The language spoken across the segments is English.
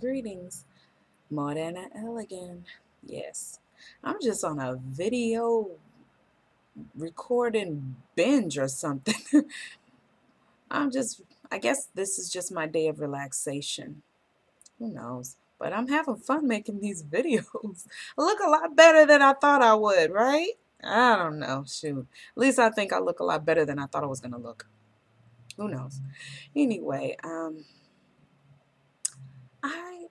Greetings, Maudana Elegant. Yes, I'm just on a video recording binge or something. I'm just, I guess this is just my day of relaxation. Who knows? But I'm having fun making these videos. I look a lot better than I thought I would, right? I don't know. Shoot. At least I think I look a lot better than I thought I was going to look. Who knows? Anyway, um, I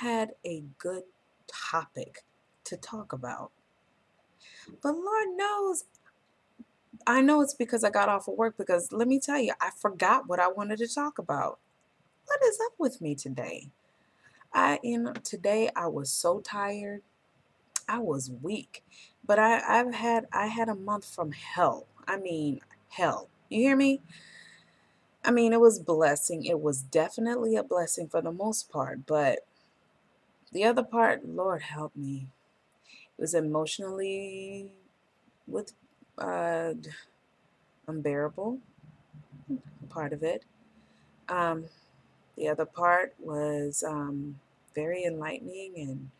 had a good topic to talk about. But Lord knows, I know it's because I got off of work because let me tell you, I forgot what I wanted to talk about. What is up with me today? I you know today I was so tired. I was weak. But I, I've had I had a month from hell. I mean hell. You hear me? I mean, it was blessing. It was definitely a blessing for the most part, but the other part, Lord help me, it was emotionally with uh, unbearable. Part of it. Um, the other part was um, very enlightening and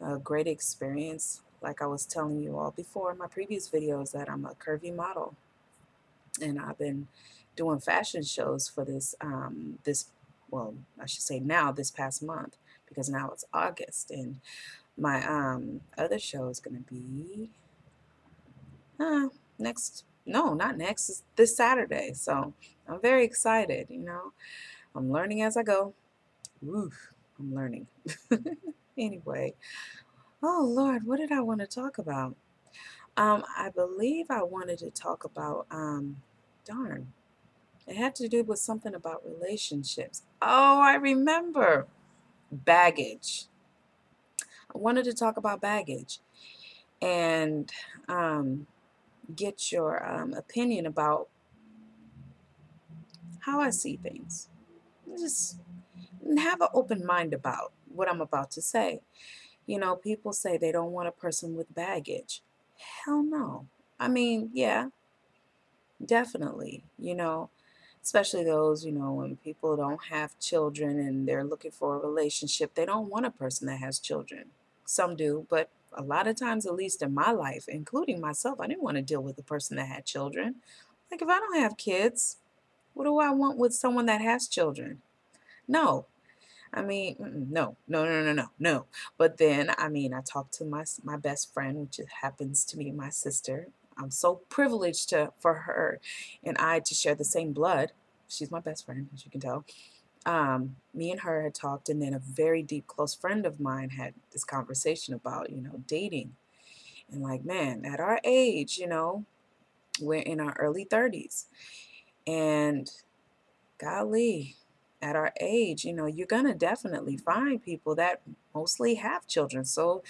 a great experience. Like I was telling you all before in my previous videos, that I'm a curvy model, and I've been doing fashion shows for this um, this well I should say now this past month because now it's August and my um, other show is to be uh, next no not next it's this Saturday so I'm very excited you know? I'm learning as I go. Oof, I'm learning. Anyway oh Lord what did I want to talk about um, I believe I wanted to talk about um, darn it had to do with something about relationships. Oh, I remember. Baggage. I wanted to talk about baggage and um, get your um, opinion about how I see things. Just have an open mind about what I'm about to say. You know, people say they don't want a person with baggage. Hell no. I mean, yeah, definitely. You know, especially those, you know, when people don't have children and they're looking for a relationship, they don't want a person that has children. Some do, but a lot of times, at least in my life, including myself, I didn't want to deal with a person that had children. Like, if I don't have kids, what do I want with someone that has children? No. I mean, no, no, no, no, no, no. But then, I mean, I talked to my my best friend, which happens to be my sister, I'm so privileged to for her and I to share the same blood. She's my best friend, as you can tell. Um, me and her had talked, and then a very deep, close friend of mine had this conversation about, you know, dating. And like, man, at our age, you know, we're in our early 30s. And golly, at our age, you know, you're going to definitely find people that mostly have children. So,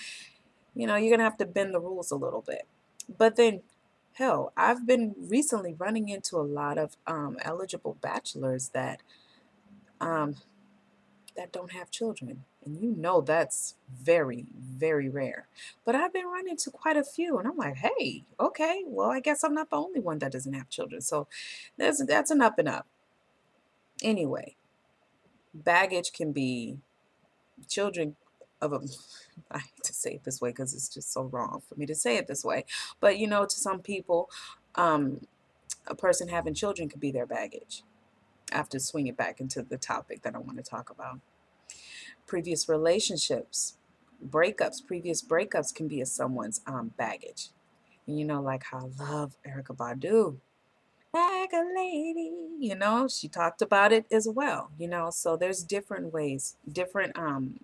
you know, you're going to have to bend the rules a little bit. But then Hell, I've been recently running into a lot of um, eligible bachelors that um, that don't have children. And you know that's very, very rare. But I've been running into quite a few, and I'm like, hey, okay, well, I guess I'm not the only one that doesn't have children. So that's that's an up and up. Anyway, baggage can be children of a I hate to say it this way because it's just so wrong for me to say it this way. But you know, to some people, um, a person having children could be their baggage. I have to swing it back into the topic that I want to talk about. Previous relationships, breakups, previous breakups can be a someone's um, baggage. And you know, like how I love Erykah Badu. Like a lady, you know, she talked about it as well, you know. So there's different ways, different um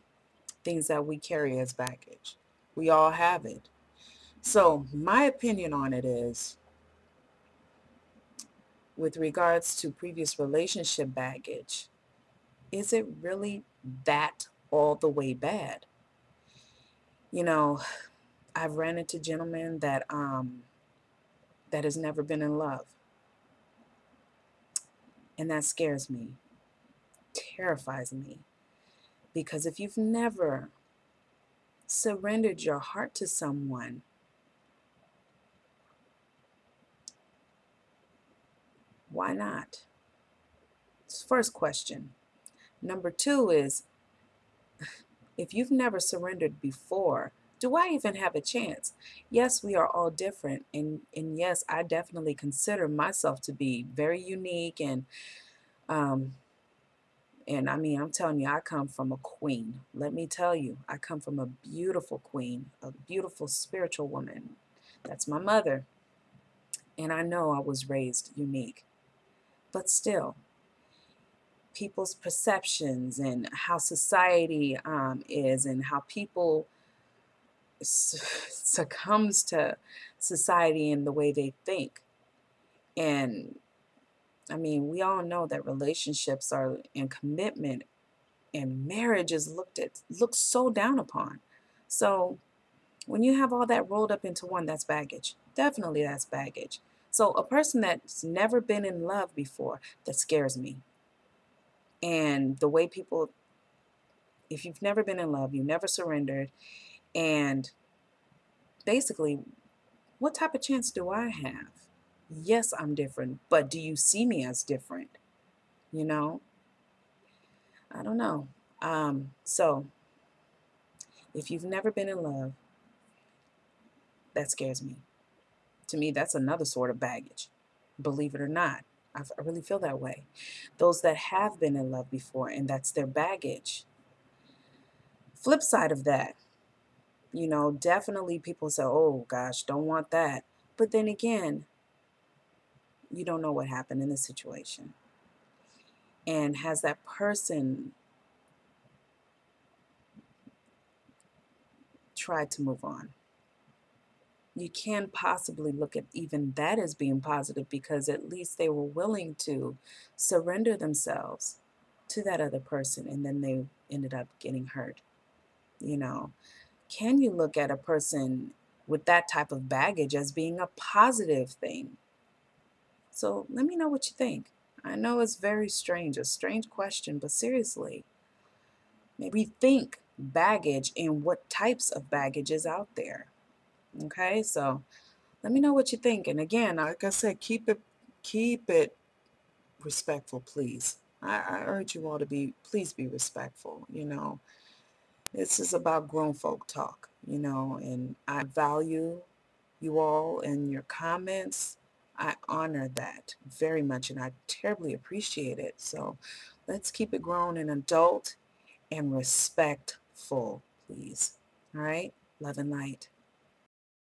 things that we carry as baggage. We all have it. So, my opinion on it is with regards to previous relationship baggage, is it really that all the way bad? You know, I've ran into gentlemen that um that has never been in love. And that scares me, terrifies me. Because if you've never surrendered your heart to someone, why not? First question. Number two is If you've never surrendered before, do I even have a chance? Yes, we are all different. And, and yes, I definitely consider myself to be very unique and um, and I mean, I'm telling you, I come from a queen. Let me tell you, I come from a beautiful queen, a beautiful spiritual woman. That's my mother. And I know I was raised unique. But still, people's perceptions and how society um, is and how people succumbs to society and the way they think. And I mean, we all know that relationships are and commitment and marriage is looked at looked so down upon. So when you have all that rolled up into one, that's baggage. Definitely that's baggage. So a person that's never been in love before, that scares me. And the way people if you've never been in love, you never surrendered, and basically, what type of chance do I have? Yes, I'm different, but do you see me as different? You know? I don't know. Um, so, if you've never been in love, that scares me. To me, that's another sort of baggage. Believe it or not, I, really feel that way. Those that have been in love before and that's their baggage. Flip side of that, you know, definitely people say, oh gosh, don't want that. But then again, you don't know what happened in the situation. And has that person tried to move on? You can possibly look at even that as being positive because at least they were willing to surrender themselves to that other person and then they ended up getting hurt. You know, can you look at a person with that type of baggage as being a positive thing? So let me know what you think. I know it's very strange, a strange question, but seriously, maybe think baggage and what types of baggage is out there. Okay, so let me know what you think. And again, like I said, keep it keep it respectful, please. I, I urge you all to be please be respectful, you know. This is about grown folk talk, you know, and I value you all and your comments I honor that very much and I terribly appreciate it. So let's keep it grown and adult and respectful, please. All right? Love and light.